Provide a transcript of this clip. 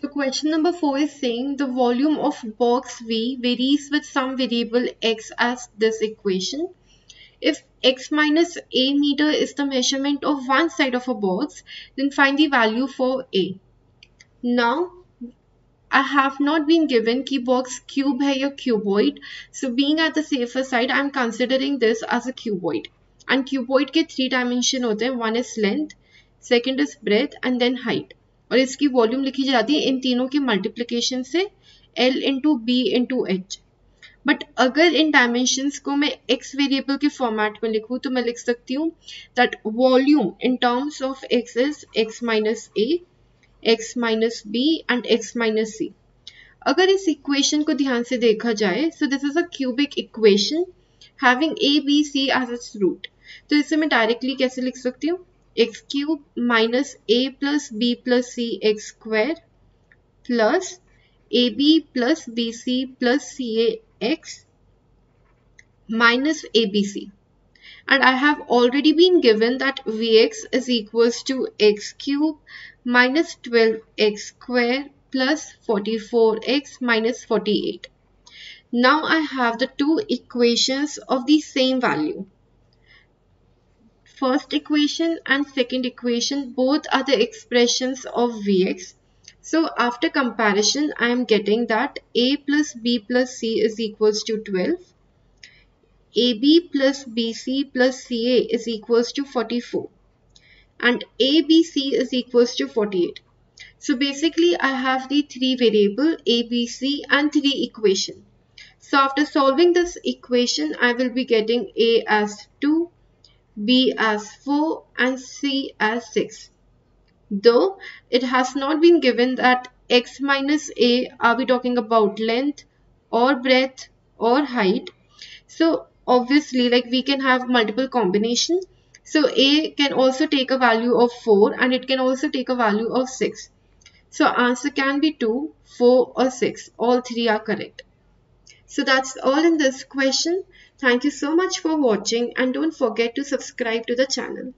So question number 4 is saying the volume of box V varies with some variable x as this equation. If x minus a meter is the measurement of one side of a box, then find the value for a. Now, I have not been given ki box cube hai or cuboid. So being at the safer side, I'm considering this as a cuboid. And cuboid ke three dimension hote hain. One is length, second is breadth and then height. और इसकी volume लिखी जाती है इन तीनों की multiplication से L into B into H but अगर इन डायमेंशंस को मैं x वेरिएबल के फॉर्मेट में लिखूं तो मैं लिख सकती हूँ that volume in terms of x is x minus a x minus b and x minus c अगर इस इक्वेशन को ध्यान से देखा जाए so this is a cubic equation having a b c as its root तो इसे मैं डायरेक्टली कैसे लिख सकती हूँ? X cube minus a plus b plus c x square plus ab plus bc plus ca x minus abc and I have already been given that Vx is equals to x cube minus 12x square plus 44x minus 48. Now I have the two equations of the same value first equation and second equation both are the expressions of Vx. So after comparison I am getting that a plus b plus c is equals to 12. ab plus bc plus ca is equals to 44 and abc is equals to 48. So basically I have the three variable abc and three equation. So after solving this equation I will be getting a as 2 B as 4 and C as 6. Though it has not been given that x minus a are we talking about length or breadth or height. So obviously like we can have multiple combinations. So a can also take a value of 4 and it can also take a value of 6. So answer can be 2, 4 or 6. All three are correct. So that's all in this question. Thank you so much for watching and don't forget to subscribe to the channel.